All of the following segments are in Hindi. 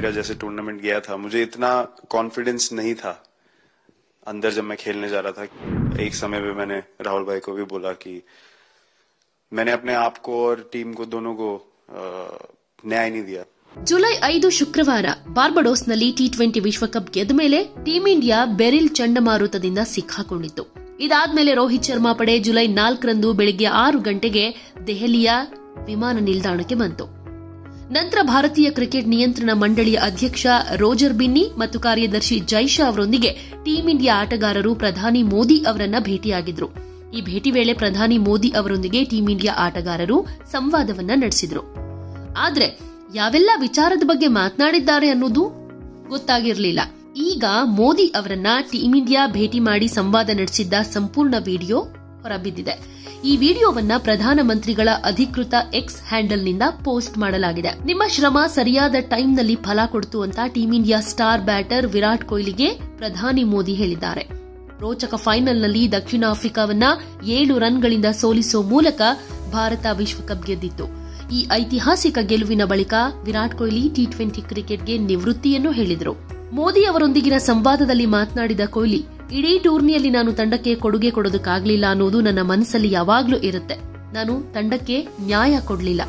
मेरा जैसे टूर्नामेंट गया था मुझे इतना कॉन्फिडेंस नहीं था अंदर जब मैं खेलने जा रहा था एक समय पे मैंने राहुल भाई को भी बोला कि मैंने अपने आप को और टीम को दोनों को अ, न्याय नहीं दिया ಜುಲೈ ಐದು ಶುಕ್ರವಾರ ಬಾರ್ಬಡೋಸ್ನಲ್ಲಿ ಟಿ ಟ್ವೆಂಟಿ ವಿಶ್ವಕಪ್ ಗೆದ್ದ ಮೇಲೆ ಟೀಂ ಇಂಡಿಯಾ ಬೆರಿಲ್ ಚಂಡಮಾರುತದಿಂದ ಸಿಕ್ಕಾಕೊಂಡಿತ್ತು ಇದಾದ್ಮೇಲೆ ರೋಹಿತ್ ಶರ್ಮಾ ಪಡೆ ಜುಲೈ ನಾಲ್ಕರಂದು ಬೆಳಿಗ್ಗೆ ಆರು ಗಂಟೆಗೆ ದೆಹಲಿಯ ವಿಮಾನ ನಿಲ್ದಾಣಕ್ಕೆ ಬಂತು ನಂತರ ಭಾರತೀಯ ಕ್ರಿಕೆಟ್ ನಿಯಂತ್ರಣ ಮಂಡಳಿಯ ಅಧ್ಯಕ್ಷ ರೋಜರ್ ಬಿನ್ನಿ ಮತ್ತು ಕಾರ್ಯದರ್ಶಿ ಜೈಶಾ ಅವರೊಂದಿಗೆ ಟೀಂ ಇಂಡಿಯಾ ಆಟಗಾರರು ಪ್ರಧಾನಿ ಮೋದಿ ಅವರನ್ನ ಭೇಟಿಯಾಗಿದ್ರು. ಈ ಭೇಟಿ ವೇಳೆ ಪ್ರಧಾನಿ ಮೋದಿ ಅವರೊಂದಿಗೆ ಟೀಂ ಇಂಡಿಯಾ ಆಟಗಾರರು ಸಂವಾದವನ್ನ ನಡೆಸಿದ್ರು. ಆದ್ರೆ ಯಾವೆಲ್ಲ ವಿಚಾರದ ಬಗ್ಗೆ ಮಾತನಾಡಿದ್ದಾರೆ ಅನ್ನೋದು ಗೊತ್ತಾಗಿರಲಿಲ್ಲ. ಈಗ ಮೋದಿ ಅವರನ್ನ ಟೀಂ ಇಂಡಿಯಾ ಭೇಟಿ ಮಾಡಿ ಸಂವಾದ ನಡೆಸಿದ್ದ ಸಂಪೂರ್ಣ ವಿಡಿಯೋ ಹೊರಬಿದ್ದಿದೆ. ಈ ವಿಡಿಯೋವನ್ನ ಪ್ರಧಾನಮಂತ್ರಿಗಳ ಅಧಿಕೃತ ಎಕ್ಸ್ ಹ್ಯಾಂಡಲ್ನಿಂದ ಪೋಸ್ಟ್ ಮಾಡಲಾಗಿದೆ. ನಿಮ್ಮ ಶ್ರಮ ಸರಿಯಾದ ಟೈಮ್ನಲ್ಲಿ ಫಲ ಕೊಡ್ತು ಅಂತ team India star batter Virat ಕೊಹ್ಲಿಗೆ ಪ್ರಧಾನಿ ಮೋದಿ ಹೇಳಿದ್ದಾರೆ. ರೋಚಕ ಫೈನಲ್ನಲ್ಲಿ ದಕ್ಷಿಣ ಆಫ್ರಿಕಾವನ್ನ ಏಳು ರನ್ಗಳಿಂದ ಸೋಲಿಸುವ ಮೂಲಕ ಭಾರತ ವಿಶ್ವಕಪ್ ಗೆದ್ದಿತ್ತು. ಈ ಐತಿಹಾಸಿಕ ಗೆಲುವಿನ ಬಳಿಕ ವಿರಾಟ್ ಕೊಹ್ಲಿ ಟಿ ಟ್ವೆಂಟಿ ಕ್ರಿಕೆಟ್ಗೆ ನಿವೃತ್ತಿಯನ್ನು ಹೇಳಿದರು. ಮೋದಿ ಅವರೊಂದಿಗಿನ ಸಂವಾದದಲ್ಲಿ ಮಾತನಾಡಿದ ಕೊಹ್ಲಿ ಇಡೀ ಟೂರ್ನಿಯಲ್ಲಿ ನಾನು ತಂಡಕ್ಕೆ ಕೊಡುಗೆ ಕೊಡೋದಕ್ಕಾಗ್ಲಿಲ್ಲ ಅನ್ನೋದು ನನ್ನ ಮನಸ್ಸಲ್ಲಿ ಯಾವಾಗ್ಲೂ ಇರುತ್ತೆ. ನಾನು ತಂಡಕ್ಕೆ ನ್ಯಾಯ ಕೊಡಲಿಲ್ಲ.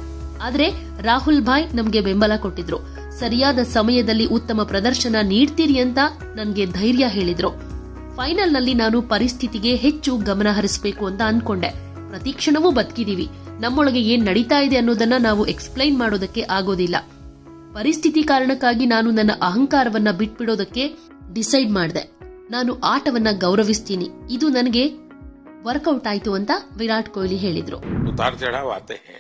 ಆದ್ರೆ ರಾಹುಲ್ ಭಾಯ್ ನಮ್ಗೆ ಬೆಂಬಲ ಕೊಟ್ಟಿದ್ರು. ಸರಿಯಾದ ಸಮಯದಲ್ಲಿ ಉತ್ತಮ ಪ್ರದರ್ಶನ ನೀಡ್ತೀರಿ ಅಂತ ನನ್ಗೆ ಧೈರ್ಯ ಹೇಳಿದ್ರು. ಫೈನಲ್ನಲ್ಲಿ ನಾನು ಪರಿಸ್ಥಿತಿಗೆ ಹೆಚ್ಚು ಗಮನ ಹರಿಸಬೇಕು ಅಂತ ಅನ್ಕೊಂಡೆ. ಪ್ರತಿ ಕ್ಷಣವೂ ಬದುಕಿದೀವಿ. ನಮ್ಮೊಳಗೆ ಏನ್ ನಡೀತಾ ಇದೆ ಅನ್ನೋದನ್ನ ನಾವು ಎಕ್ಸ್ಪ್ಲೈನ್ ಮಾಡೋದಕ್ಕೆ ಆಗೋದಿಲ್ಲ. ಪರಿಸ್ಥಿತಿ ಕಾರಣಕ್ಕಾಗಿ ನಾನು ನನ್ನ ಅಹಂಕಾರವನ್ನ ಬಿಟ್ಬಿಡೋದಕ್ಕೆ ಡಿಸೈಡ್ ಮಾಡಿದೆ. ನಾನು ಆಟವನ್ನ ಗೌರವಿಸ್ತೀನಿ ಇದು ನನಗೆ ವರ್ಕೌಟ್ ಆಯ್ತು ಅಂತ ವಿರಾಟ್ ಕೊಹ್ಲಿ ಹೇಳಿದ್ರು उतार चढ़ाव आते हैं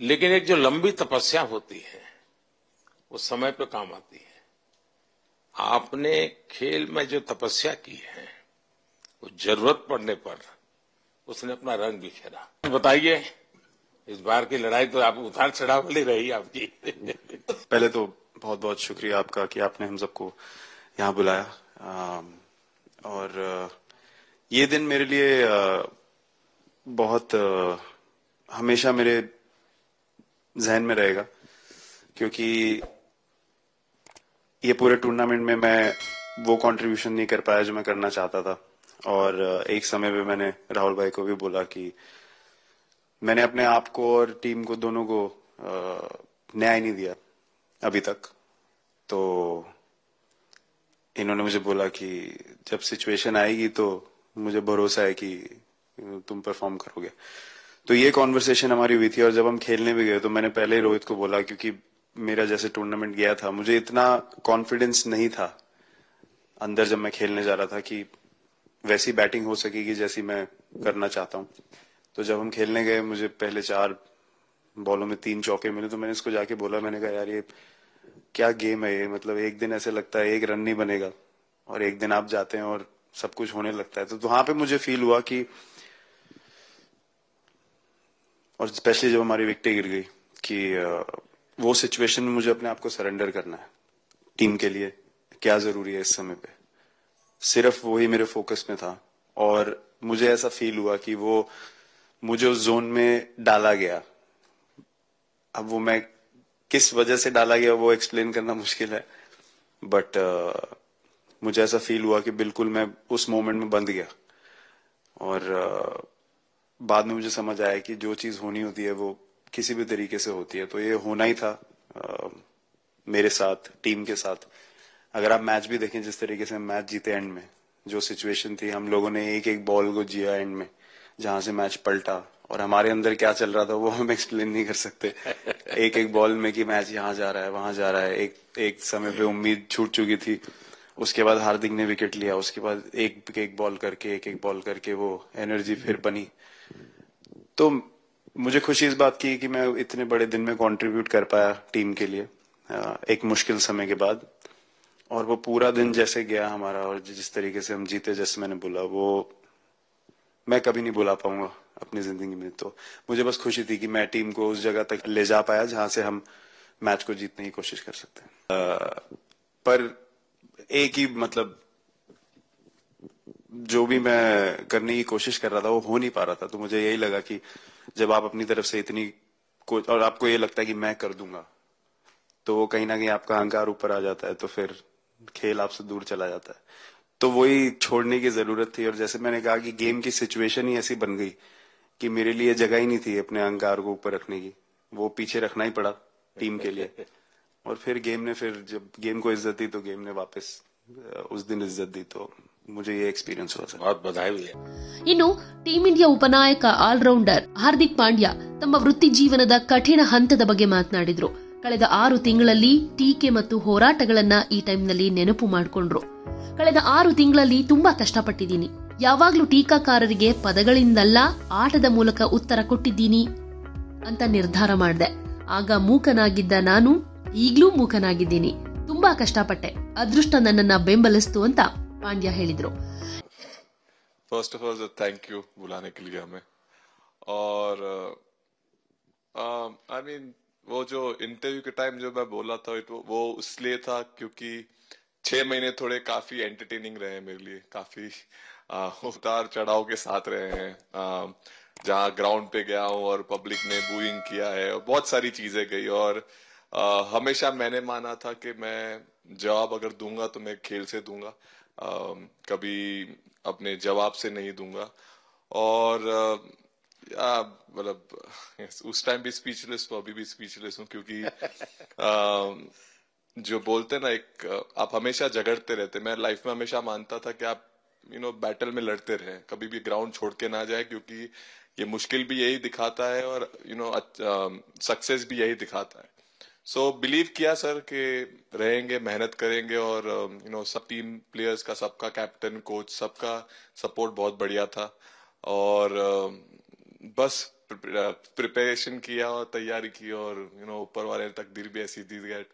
लेकिन एक जो लंबी तपस्या होती है वो समय पे काम आती है आपने खेल में जो तपस्या की है वो जरूरत पड़ने पर उसने अपना रंग बिखेरा बताइए इस बार की लड़ाई तो आप उतार चढ़ाव वाली रही आपकी पहले तो बहुत बहुत शुक्रिया आपका कि आपने हम सबको यहाँ बुलाया। अम, और ये दिन मेरे लिए बहुत हमेशा मेरे जहन में रहेगा क्योंकि ये पूरे टूर्नामेंट में मैं वो कंट्रीब्यूशन नहीं कर पाया जो मैं करना चाहता था। और एक समय पे मैंने राहुल भाई को भी बोला कि मैंने अपने आप को और टीम को दोनों को न्याय नहीं दिया अभी तक। तो इन्होंने मुझे बोला कि जब सिचुएशन आएगी तो मुझे भरोसा है कि तुम परफॉर्म करोगे। तो ये कॉन्वर्सेशन हमारी हुई थी और जब हम खेलने भी गए तो मैंने पहले ही रोहित को बोला क्योंकि मेरा जैसे टूर्नामेंट गया था, मुझे इतना कॉन्फिडेंस नहीं था अंदर जब मैं खेलने जा रहा था कि वैसी बैटिंग हो सकेगी जैसी मैं करना चाहता हूँ। तो जब हम खेलने गए, मुझे पहले चार बॉलों में तीन चौके मिले तो मैंने इसको जाके बोला, मैंने कहा, यार, ये क्या गेम है ये? मतलब एक दिन ऐसे लगता है एक रन नहीं बनेगा और एक दिन आप जाते हैं और सब कुछ होने लगता है। तो वहाँ पे मुझे फील हुआ कि और स्पेशली जब हमारी विकेटें गिर गई कि वो सिचुएशन में मुझे अपने आप को सरेंडर करना है टीम के लिए। क्या ज़रूरी है इस समय पे? सिर्फ़ वो ही मेरे फोकस में था और मुझे ऐसा फील हुआ कि वो मुझे उस जोन में डाला गया। अब वो मैं किस वजह से डाला गया वो एक्सप्लेन करना मुश्किल है। बट uh, मुझे ऐसा फील हुआ कि बिल्कुल मैं उस मोमेंट में बंद गया। और अ, बाद में मुझे समझ आया कि जो चीज़ होनी होती है वो किसी भी तरीके से होती है। तो ये होना ही था अ, मेरे साथ टीम के साथ। अगर आप मैच भी देखें जिस तरीके से मैच जीते एंड में जो सिचुएशन थी हम लोगों ने एक एक बॉल को जिया एंड में जहाँ से मैच पलटा। और हमारे अंदर क्या चल रहा था वो हम एक्सप्लेन नहीं कर सकते। एक एक बॉल में कि मैच यहाँ जा रहा है वहाँ जा रहा है। एक एक समय पे उम्मीद छूट चुकी थी। उसके बाद हार्दिक ने विकेट लिया। उसके बाद एक एक बॉल करके एक एक बॉल करके वो एनर्जी फिर बनी। तो मुझे खुशी इस बात की कि मैं इतने बड़े दिन में कंट्रीब्यूट कर पाया टीम के लिए एक मुश्किल समय के बाद। और वो पूरा दिन जैसे गया हमारा और जिस तरीके से हम जीते जैसे मैंने बोला वो मैं कभी नहीं बुला पाऊँगा। अपनी ज़िंदगी में तो मुझे बस खुशी थी कि मैं टीम को उस जगह तक ले जा पाया जहाँ से हम मैच को जीतने की कोशिश कर सकते हैं। पर एक ही मतलब जो भी मैं करने की कोशिश कर रहा था, वो हो नहीं पा रहा था। तो मुझे यही लगा कि जब आप अपनी तरफ़ से इतनी और आपको ये लगता है कि मैं कर दूँगा तो वो कहीं ना कहीं आपका अहंकार ऊपर आ जाता है तो फिर खेल आपसे दूर चला जाता है। तो वही छोड़ने की ज़रूरत थी, और जैसे मैंने कहा कि गेम की सिचुएशन ही ऐसी बन गई कि मेरे लिए जगह ही नहीं थी अपने अहंकार को ऊपर रखने की वो पीछे रखना ही पड़ा टीम के लिए और फिर गेम ने फिर जब गेम को इज्जत दी तो गेम ने वापस उस दिन इज्जत दी तो मुझे ये एक्सपीरियंस हुआ सर बहुत बधाई है ಇನ್ನು ಟೀಂ ಇಂಡಿಯಾ ಉಪನಾಯಕ ಆಲ್ರೌಂಡರ್ ಹಾರ್ದಿಕ್ ಪಾಂಡ್ಯ ತಮ್ಮ ವೃತ್ತಿ ಜೀವನದ ಕಠಿಣ ಹಂತದ ಬಗ್ಗೆ ಮಾತನಾಡಿದ್ರು ಕಳೆದ ಆರು ತಿಂಗಳಲ್ಲಿ ಟೀಕೆ ಮತ್ತು ಹೋರಾಟಗಳನ್ನ ಈ ಟೈಮ್ನಲ್ಲಿ ನೆನಪು ಮಾಡಿಕೊಂಡ್ರು ಕಳೆದ ಆರು ತಿಂಗಳಲ್ಲಿ ತುಂಬಾ ಕಷ್ಟಪಟ್ಟಿದ್ದೀನಿ ಯಾವಾಗ್ಲೂ ಟೀಕಾಕಾರರಿಗೆ ಪದಗಳಿಂದಲ್ಲ ಆಟದ ಮೂಲಕ ಉತ್ತರ ಕೊಟ್ಟಿದ್ದೀನಿ ಅಂತ ನಿರ್ಧಾರ ಮಾಡಿದೆ ಆಗ ಮೂಕನಾಗಿದ್ದ ನಾನು ಈಗ್ಲೂ ಮೂಕನಾಗಿದ್ದೀನಿ ತುಂಬಾ ಕಷ್ಟಪಟ್ಟೆ ಅದೃಷ್ಟ ನನ್ನನ್ನ ಬೆಂಬಲಿಸ್ತು ಅಂತ ಪಾಂಡ್ಯ ಹೇಳಿದ್ರು first of all thank you बुलाने के लिए हमें और आई मीन वो जो इंटरव्यू के टाइम जो मैं बोला था it- वो इसलिए था क्योंकि छह महीने थोड़े काफी एंटरटेनिंग रहे हैं मेरे लिए काफी आ, उतार चढ़ाव के साथ रहे हैं। जहाँ ग्राउंड पे गया हूँ और पब्लिक ने बूइंग किया है और बहुत सारी चीज़ें गई और आ, हमेशा मैंने माना था कि मैं जवाब अगर दूँगा तो मैं खेल से दूँगा। आ, कभी अपने जवाब से नहीं दूँगा। और मतलब उस टाइम भी स्पीचलेस हूँ अभी भी स्पीचलेस हूँ क्योंकि आ, जो बोलते ना एक आप हमेशा झगड़ते रहते मैं लाइफ में हमेशा मानता था कि आप यू नो बैटल में लड़ते रहे कभी भी ग्राउंड छोड़ के ना जाए क्योंकि ये मुश्किल भी यही दिखाता है और यू नो सक्सेस भी यही दिखाता है। सो so, बिलीव किया सर कि रहेंगे मेहनत करेंगे और यू नो सब टीम प्लेयर्स का सबका कैप्टन कोच सबका सपोर्ट बहुत बढ़िया था। और बस प्रिपरेशन किया और तैयारी की और यू नो ऊपर वाले तकदीर भी ऐसी दी गेट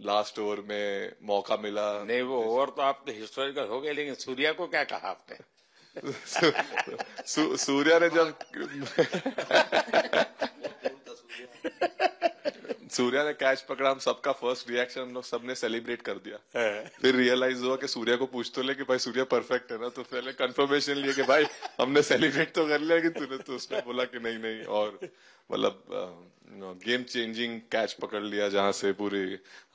लास्ट ओवर में मौका मिला। नहीं वो ओवर तो आप तो हिस्टोरिकल हो गए लेकिन सूर्या को क्या कहा आपने? सू- सूर्या ने जब सूर्या ने कैच पकड़ा हम सबका फर्स्ट रिएक्शन हम लोग सबने सेलिब्रेट कर दिया फिर रियलाइज हुआ कि सूर्या को पूछ तो ले कि भाई सूर्या परफेक्ट है ना तो पहले कंफर्मेशन लिए कि भाई हमने सेलिब्रेट तो कर लिया कि तूने तो उसने बोला कि नहीं नहीं और मतलब गेम चेंजिंग कैच पकड़ लिया जहां से पूरी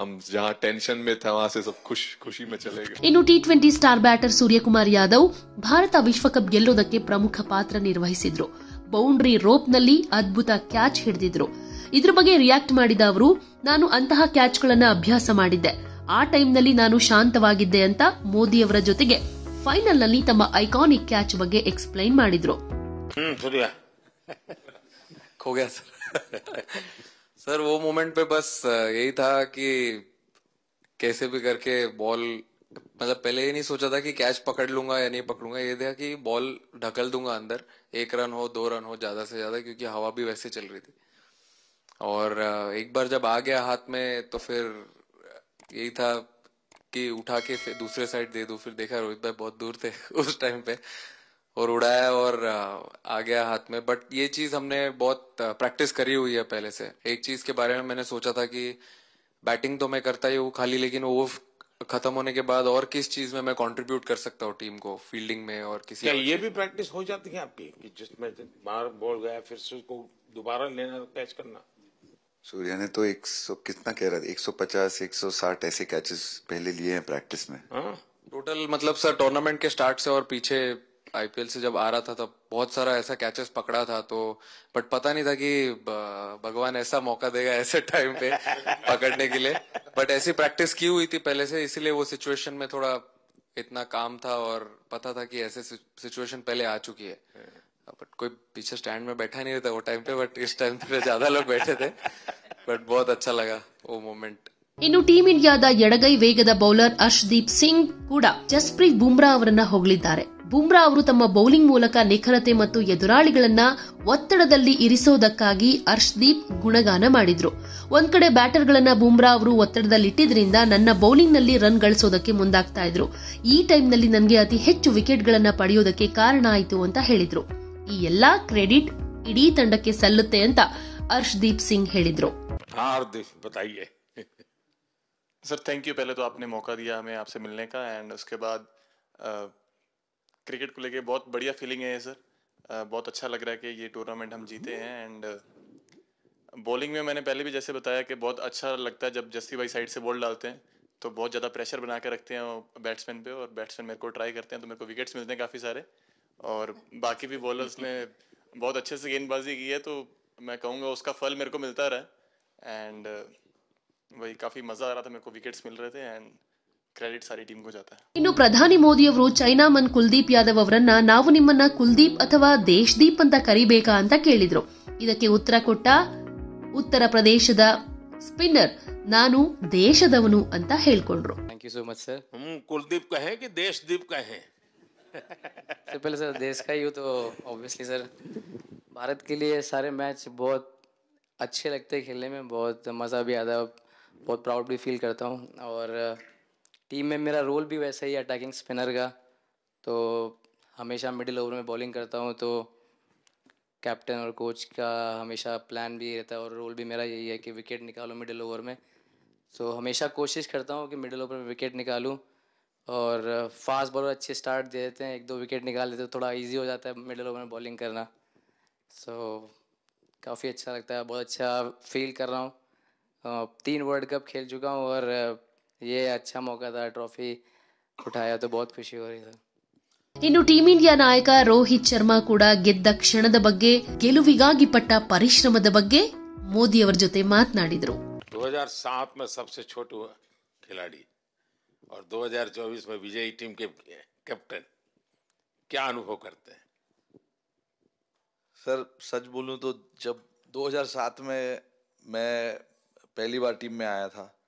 हम जहां टेंशन में था वहां से सब खुश खुशी में चले गए ಇನ್ನು T twenty star batter Suryakumar Yadav Bharat ವಿಶ್ವಕಪ್ ಗೆಲ್ಲೋದಕ್ಕೆ ಪ್ರಮುಖ ಪಾತ್ರ ನಿರ್ವಹಿಸಿದ್ರು ಬೌಂಡ್ರಿ ರೋಪ್ನಲ್ಲಿ ಅದ್ಭುತ ಕ್ಯಾಚ್ ಹಿಡಿದಿದ್ರು ಇದ್ರ ಬಗ್ಗೆ ರಿಯಾಕ್ಟ್ ಮಾಡಿದ ಅವರು ನಾನು ಅಂತಹ ಕ್ಯಾಚ್ಗಳನ್ನ ಅಭ್ಯಾಸ ಮಾಡಿದ್ದೆ ಆ ಟೈಮ್ನಲ್ಲಿ ನಾನು ಶಾಂತವಾಗಿದ್ದೆ ಅಂತ ಮೋದಿಯವರ ಜೊತೆಗೆ ಫೈನಲ್ನಲ್ಲಿ ತಮ್ಮ ಐಕಾನಿಕ್ ಕ್ಯಾಚ್ ಬಗ್ಗೆ ಎಕ್ಸ್ಪ್ಲೈನ್ ಮಾಡಿದ್ರು हम्म सूर्या खो गया सर सर वो मोमेंट पे बस अ, यही था कि कैसे भी करके बॉल मतलब पहले ये नहीं सोचा था कि कैच पकड़ लूंगा या नहीं पकड़ूंगा ये था कि बॉल ढकल दूंगा अंदर एक रन हो दो रन हो ज्यादा से ज्यादा क्योंकि हवा भी वैसे चल रही थी और एक बार जब आ गया हाथ में तो फिर यही था कि उठा के फिर दूसरे साइड दे दूँ फिर देखा रोहित भाई बहुत दूर थे उस टाइम पे और उड़ाया और आ गया हाथ में। बट ये चीज़ हमने बहुत प्रैक्टिस करी हुई है पहले से। एक चीज़ के बारे में मैंने सोचा था कि बैटिंग तो मैं करता ही हूँ खाली लेकिन वो खत्म होने के बाद और किस चीज़ में मैं कंट्रीब्यूट कर सकता हूँ टीम को फील्डिंग में और किसी क्या ये भी प्रैक्टिस हो जाती है आपकी कि जिसमें बाहर बॉल गया फिर से उसको दोबारा लेना कैच करना? सूर्या ने तो 100 कितना कह रहा था? 150 160 ऐसे कैचेस पहले लिए हैं प्रैक्टिस में। हाँ। टोटल मतलब सर टूर्नामेंट के स्टार्ट से और पीछे आईपीएल से जब आ रहा था तब बहुत सारा ऐसा कैचेस पकड़ा था तो बट पता नहीं था कि भगवान ऐसा मौका देगा ऐसे टाइम पे पकड़ने के लिए। बट ऐसी प्रैक्टिस की हुई थी पहले से? इसीलिए वो सिचुएशन में थोड़ा इतना काम था और पता था कि ऐसे सिचुएशन पहले आ चुकी है। बट कोई पीछे स्टैंड में बैठा नहीं रहता वो टाइम पे बट इस टाइम पे ज्यादा लोग बैठे थे बट बहुत अच्छा लगा वो मोमेंट ಇನ್ನು ಟೀಂ ಇಂಡಿಯಾದ ಎಡಗೈ ವೇಗದ ಬೌಲರ್ ಅರ್ಶ್ದೀಪ್ ಸಿಂಗ್ ಕೂಡ ಜಸ್ಪ್ರೀತ್ ಬುಮ್ರಾ ಅವರನ್ನ ಹೊಗಳಿದ್ದಾರೆ ಬುಮ್ರಾ ಅವರು ತಮ್ಮ ಬೌಲಿಂಗ್ ಮೂಲಕ ನಿಖರತೆ ಮತ್ತು ಎದುರಾಳಿಗಳನ್ನ ಒತ್ತಡದಲ್ಲಿ ಇರಿಸೋದಕ್ಕಾಗಿ ಅರ್ಶ್ದೀಪ್ ಗುಣಗಾನ ಮಾಡಿದ್ರು ಒಂದ್ ಕಡೆ ಬ್ಯಾಟರ್ಗಳನ್ನ ಬುಮ್ರಾ ಅವರು ಒತ್ತಡದಲ್ಲಿಟ್ಟಿದ್ರಿಂದ ನನ್ನ ಬೌಲಿಂಗ್ನಲ್ಲಿ ರನ್ ಗಳಿಸೋದಕ್ಕೆ ಮುಂದಾಗ್ತಾ ಇದ್ರು ಈ ಟೈಮ್ನಲ್ಲಿ ನನಗೆ ಅತಿ ಹೆಚ್ಚು ವಿಕೆಟ್ಗಳನ್ನ ಪಡೆಯೋದಕ್ಕೆ ಕಾರಣ ಆಯಿತು ಅಂತ ಹೇಳಿದ್ರು ಈ ಎಲ್ಲಾ ಕ್ರೆಡಿಟ್ ಇಡೀ ತಂಡಕ್ಕೆ ಸಲ್ಲುತ್ತೆ ಅಂತ ಅರ್ಶ್ದೀಪ್ ಸಿಂಗ್ ಹೇಳಿದ್ರು हाँ हार्दिक बताइए सर थैंक यू पहले तो आपने मौका दिया हमें आपसे मिलने का एंड उसके बाद अ, क्रिकेट को लेके बहुत बढ़िया फीलिंग है ये सर अ, बहुत अच्छा लग रहा है कि ये टूर्नामेंट हम जीते हैं एंड बॉलिंग में मैंने पहले भी जैसे बताया कि बहुत अच्छा लगता है जब जस्सी भाई साइड से बॉल डालते हैं तो बहुत ज़्यादा प्रेशर बना के रखते हैं बैट्समैन पे और बैट्समैन मेरे को ट्राई करते हैं तो मेरे को विकेट्स मिलते हैं काफ़ी सारे और बाकी भी बॉलर्स ने बहुत अच्छे से गेंदबाजी की है तो मैं कहूँगा उसका फल मेरे को मिलता रहा एंड वही काफ़ी मज़ा आ रहा था मेरे को विकेट्स मिल रहे थे एंड ಕ್ರೆಡಿಟ್ ಸಾರಿ ಟೀಮ್ಗೂ ಜಾತ ಇನ್ನು ಪ್ರಧಾನಿ ಮೋದಿಯವರು ಚೈನಾ ಮನ್ ಕುಲ್ದೀಪ್ ಯಾದವ್ ಅವರನ್ನ ನಾವು ನಿಮ್ಮನ್ನ ಕುಲ್ದೀಪ್ ಅಥವಾ ದೇಶ್ದೀಪ್ ಅಂತ ಕರಿಬೇಕಾ ಅಂತ ಕೇಳಿದ್ರು ಇದಕ್ಕೆ ಉತ್ತರ ಕೊಟ್ಟ ಉತ್ತರ ಪ್ರದೇಶದ ಸ್ಪಿನ್ನರ್ ನಾನು ದೇಶದವನು ಅಂತ ಹೇಳ್ಕೊಂಡ್ರು thank you so much sir हम कुलदीप कहें कि देशदीप कहें सबसे पहले सर, देश का ही हो तो ऑब्वियसली सर, भारत के लिए सारे मैच बहुत अच्छे लगते हैं खेलने में, बहुत मज़ा भी आता है, बहुत प्राउड भी फील करता हूँ। और टीम में मेरा रोल भी वैसा ही अटैकिंग स्पिनर का तो हमेशा मिडिल ओवर में बॉलिंग करता हूँ तो कैप्टन और कोच का हमेशा प्लान भी रहता है और रोल भी मेरा यही है कि विकेट निकालो मिडिल ओवर में। सो हमेशा कोशिश करता हूँ कि मिडिल ओवर में विकेट निकालूँ। और फास्ट बॉलर अच्छे स्टार्ट दे देते हैं एक दो विकेट निकाल देते हैं थोड़ा इजी हो जाता है मिडिल ओवर में बॉलिंग करना सो काफ़ी अच्छा लगता है बहुत अच्छा फील कर रहा हूँ अ, तीन वर्ल्ड कप खेल चुका हूँ और अ, ये अच्छा मौका था ट्रॉफी उठाया तो बहुत खुशी हो रही है ಇನ್ನು ಟೀಂ ಇಂಡಿಯಾ ನಾಯಕ ರೋಹಿತ್ ಶರ್ಮಾ ಕೂಡ ಗೆದ್ದ ಕ್ಷಣದ ಬಗ್ಗೆ ಗೆಲುವಿಗಾಗಿ ಪಟ್ಟ ಪರಿಶ್ರಮದ ಬಗ್ಗೆ ಮೋದಿಯವರ ಜೊತೆ ಮಾತನಾಡಿದರು 2007 में सबसे छोटू खिलाड़ी और 2024 में विजयी टीम के कैप्टन क्या अनुभव करते हैं? सर सच बोलूँ तो जब 2007 में मैं पहली बार टीम में आया था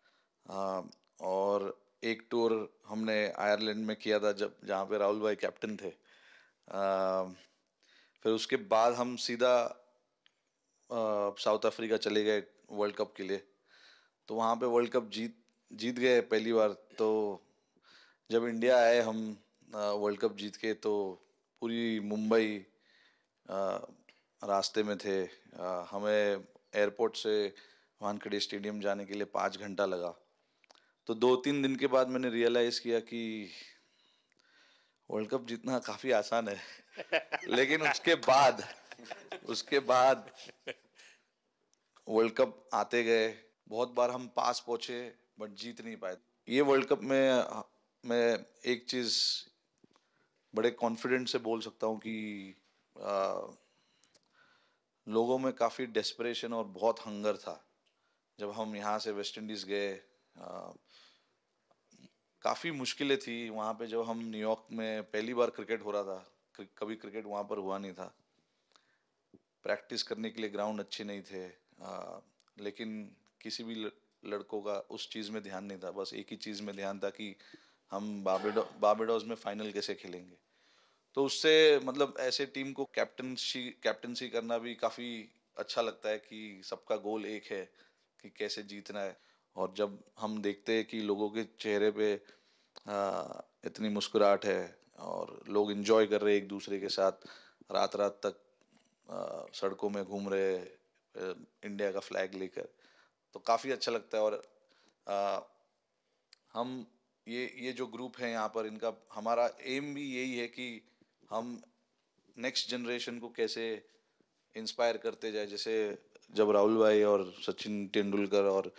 आ, और एक टूर हमने आयरलैंड में किया था जब जहाँ पे राहुल भाई कैप्टन थे आ, फिर उसके बाद हम सीधा साउथ अफ्रीका चले गए वर्ल्ड कप के लिए। तो वहाँ पे वर्ल्ड कप जीत जीत गए पहली बार तो जब इंडिया आए हम वर्ल्ड कप जीत के तो पूरी मुंबई रास्ते में थे। आ, हमें एयरपोर्ट से वानखेड़े स्टेडियम जाने के लिए पाँच घंटा लगा। तो दो तीन दिन के बाद मैंने रियलाइज़ किया कि वर्ल्ड कप जीतना काफ़ी आसान है। लेकिन उसके बाद उसके बाद वर्ल्ड कप आते गए। बहुत बार हम पास पहुँचे बट जीत नहीं पाए। ये वर्ल्ड कप में मैं एक चीज़ बड़े कॉन्फिडेंट से बोल सकता हूँ कि आ, लोगों में काफ़ी डेस्परेशन और बहुत हंगर था। जब हम यहाँ से वेस्ट इंडीज़ गए काफ़ी मुश्किलें थी वहाँ पे जब हम न्यूयॉर्क में पहली बार क्रिकेट हो रहा था। कभी क्रिकेट वहाँ पर हुआ नहीं था। प्रैक्टिस करने के लिए ग्राउंड अच्छे नहीं थे आ, लेकिन किसी भी लड़कों का उस चीज़ में ध्यान नहीं था बस एक ही चीज़ में ध्यान था कि हम बारबेडो बारबेडोस में फाइनल कैसे खेलेंगे। तो उससे मतलब ऐसे टीम को कैप्टनसी कैप्टनसी करना भी काफ़ी अच्छा लगता है कि सबका गोल एक है कि कैसे जीतना है। और जब हम देखते हैं कि लोगों के चेहरे पे आ, इतनी मुस्कुराहट है और लोग इंजॉय कर रहे हैं एक दूसरे के साथ रात रात तक आ, सड़कों में घूम रहे इंडिया का फ्लैग लेकर तो काफ़ी अच्छा लगता है और आ, हम ये ये जो ग्रुप है यहाँ पर इनका हमारा एम भी यही है कि हम नेक्स्ट जनरेशन को कैसे इंस्पायर करते जाए। जैसे जब राहुल भाई और सचिन तेंदुलकर और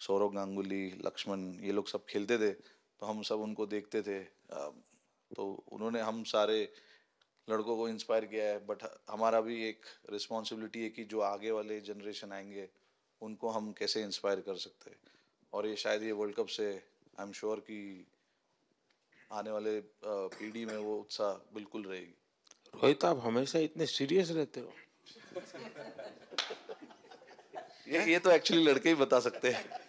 सौरव गांगुली लक्ष्मण ये लोग सब खेलते थे तो हम सब उनको देखते थे। तो उन्होंने हम सारे लड़कों को इंस्पायर किया है बट हमारा भी एक रिस्पॉन्सिबिलिटी है कि जो आगे वाले जनरेशन आएँगे उनको हम कैसे इंस्पायर कर सकते हैं? और ये शायद ये वर्ल्ड कप से आई एम श्योर कि आने वाले पीढ़ी में वो उत्साह बिल्कुल रहेगी। रोहित आप हमेशा इतने सीरियस रहते हो। ये ये तो एक्चुअली लड़के ही बता सकते हैं।